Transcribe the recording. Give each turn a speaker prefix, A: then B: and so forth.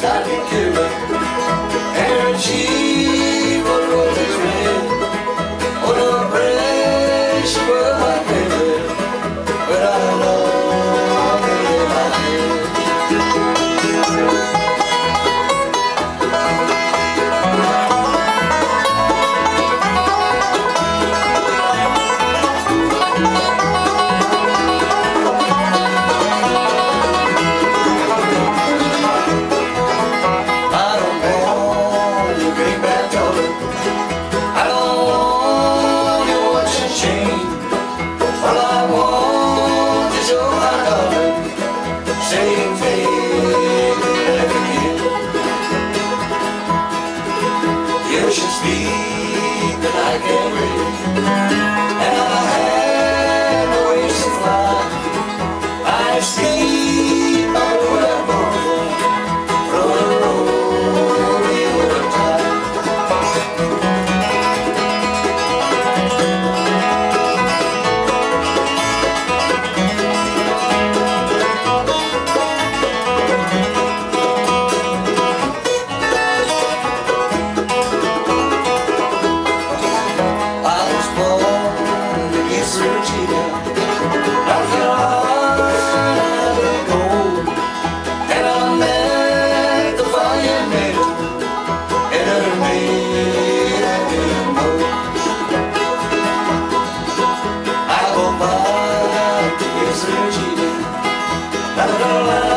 A: started killing energy. so. love.